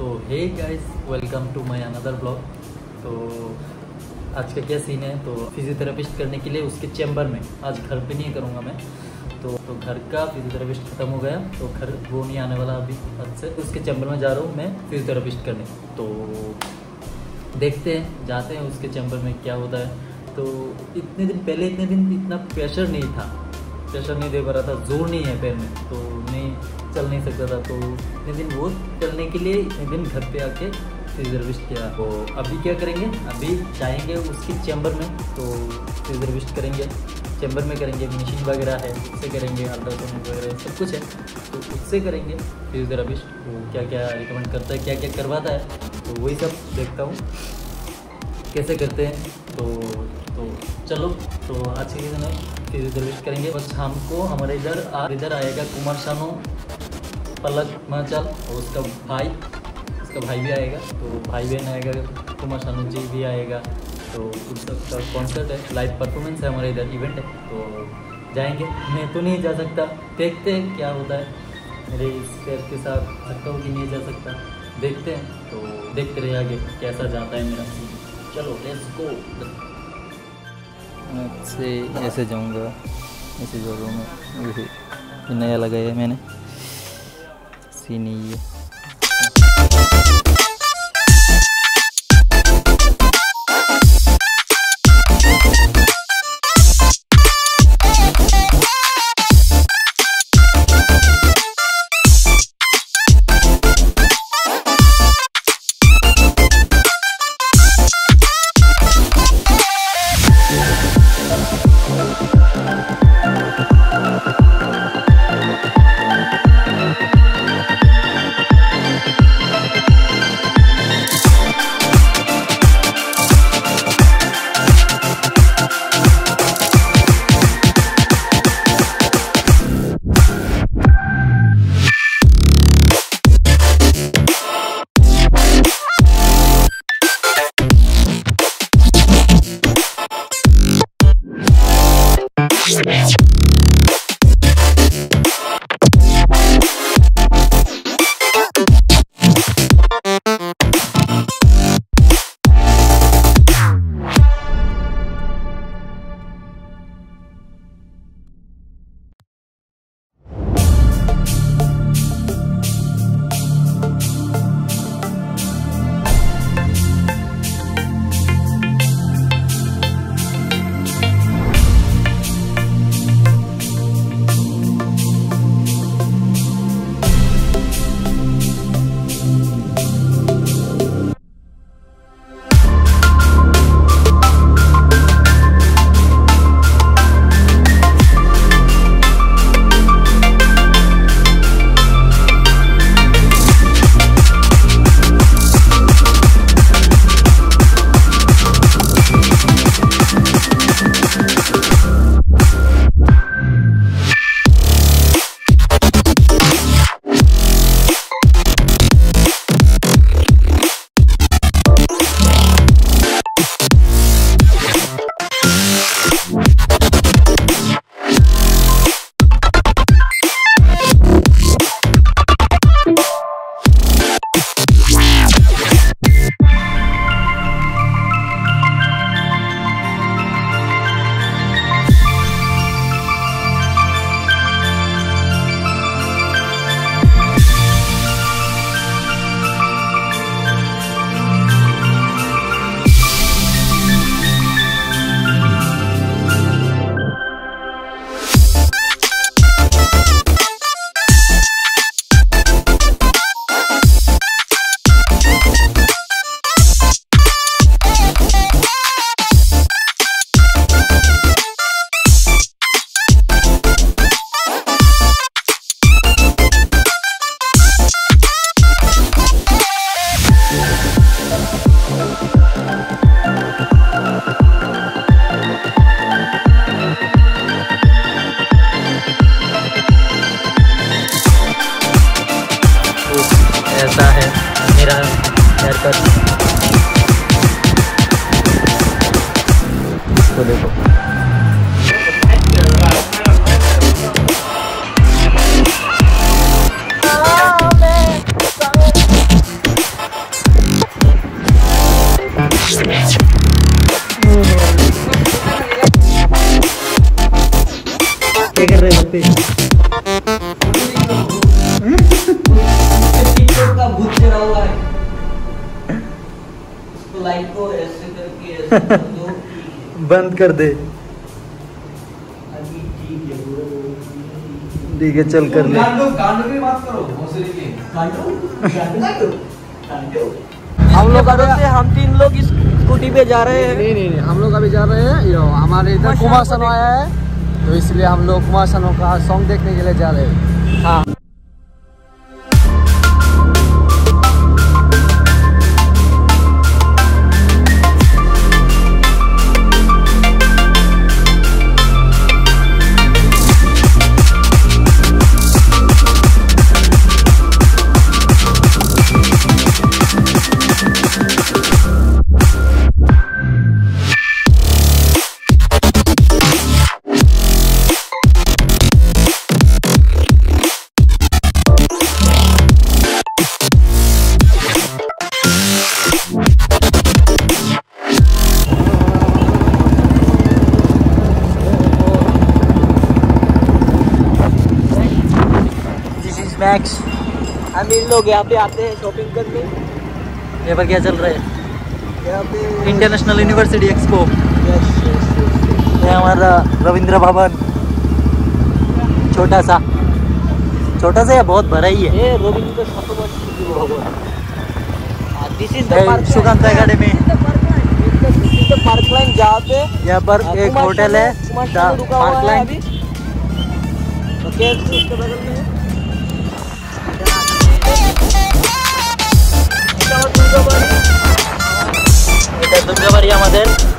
तो hey guys welcome to my another blog तो आज का क्या सीन है? तो फिजियोथेरापिस्ट करने के लिए उसके चैम्बर में, आज घर पे नहीं करूँगा मैं। तो तो घर का फिजियोथेरापिस्ट खत्म हो गया तो घर वो नहीं आने वाला अभी, आज से। उसके चैम्बर में जा रहा हूँ मैं फिजियोथेरापिस्ट करने। तो देखते हैं, जाते हैं उसके चैम्बर में क्या होता है। तो इतने दिन, पहले इतने दिन इतना प्रेशर नहीं था। प्रेशर नहीं दे पा रहा था, ज़ोर नहीं है पैर में तो नहीं चल नहीं सकता था। तो इतने दिन वो चलने के लिए इतने दिन घर पे आके फिजियोथेरेपिस्ट किया। तो अभी क्या करेंगे? अभी जाएँगे उसकी चैम्बर में तो फिजियोथेरेपिस्ट करेंगे। चैम्बर में करेंगे, मशीन वगैरह है, उससे करेंगे, अल्ट्रासाउंड वगैरह, सब कुछ है। तो उससे करेंगे फिजियोथेरापिस्ट वो क्या क्या रिकमेंड करता है क्या क्या करवाता है तो वही सब देखता हूँ। कैसे करते हैं तो तो चलो। तो आज के दिन फिजियोथेरेपिस्ट करेंगे बस शाम को हमारे इधर इधर आएगा कुमार शानू, पलक माचल और उसका भाई। उसका भाई भी आएगा तो भाई बहन आएगा, कुमार शानू जी भी आएगा। तो उन सबका कॉन्सर्ट है लाइव परफॉर्मेंस है हमारे इधर इवेंट है तो जाएँगे। मैं तो नहीं जा सकता। देखते हैं क्या होता है। मेरे इस पैर के साथ सकता हूँ कि नहीं जा सकता। देखते हैं तो देखते रहे आगे कैसा जाता है मेरा। चलो लेट्स गो से ऐसे जाऊँगा ऐसे जगहों में। ये नया लगाया है मैंने। सीन ये ऐसा मेरा हेयर कट इसको देखो ¿Qué बंद कर दे। ठीक है चल कर ले। गांडू गांडू की बात करो भोसड़ी की। हम लोग अभी हम तीन लोग इस स्कूटी पे जा रहे हैं। नहीं नहीं नहीं हम लोग अभी जा रहे हैं। यो हमारे इधर कुमार सनो आया है तो इसलिए हम लोग कुमार सनो का सॉन्ग देखने के लिए जा रहे हैं। मैक्स हम इन लोग यहाँ पे आते हैं शॉपिंग करने। यहाँ पर क्या चल रहा है? यहाँ पे इंटरनेशनल यूनिवर्सिटी एक्सपो. ये हमारा रविंद्र भवन। छोटा सा। छोटा सा या बहुत भरा ही है? ये Ravindra Bhavan. Academy is the park line जहाँ पे यहाँ पर हाँ, एक होटल है पार्क लाइन उसके बगल में है। और दुर्गाबाड़ी।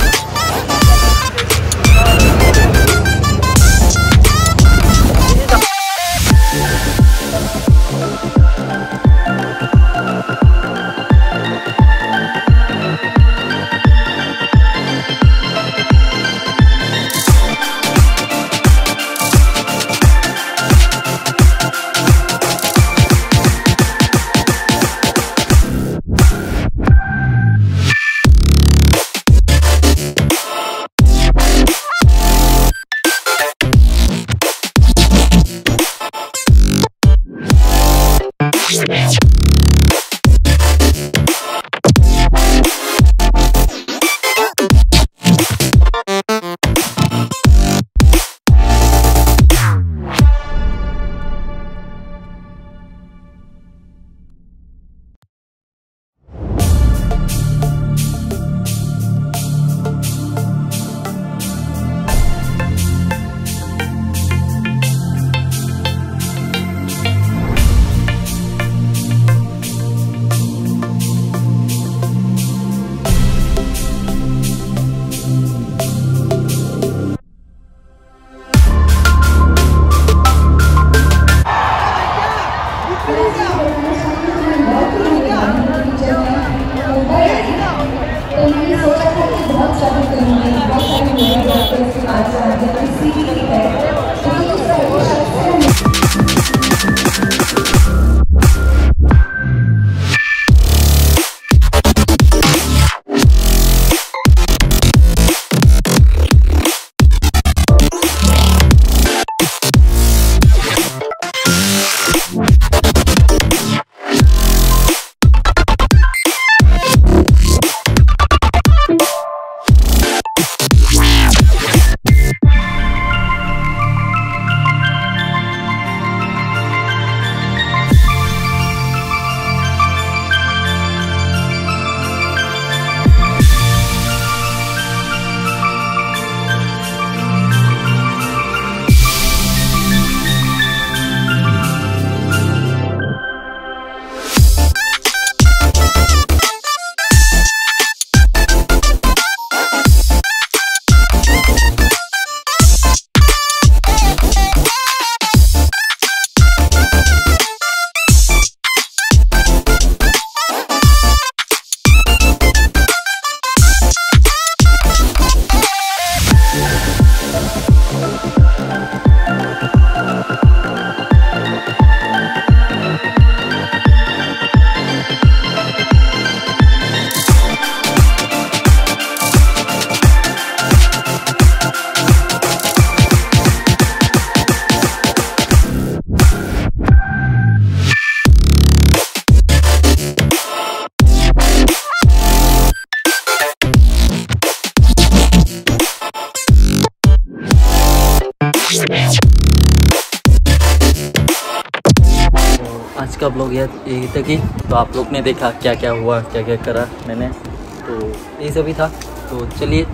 का ब्लॉग यही तक ही तो आप लोग ने देखा क्या क्या हुआ, क्या क्या करा मैंने। तो यही सभी था। तो चलिए,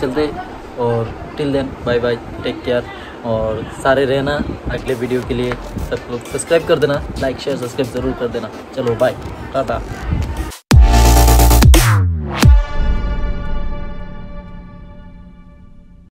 चलते और till then bye bye take care और सारे रहना अगले वीडियो के लिए। सब लोग सब्सक्राइब कर देना लाइक शेयर सब्सक्राइब ज़रूर कर देना। चलो बाय टाटा।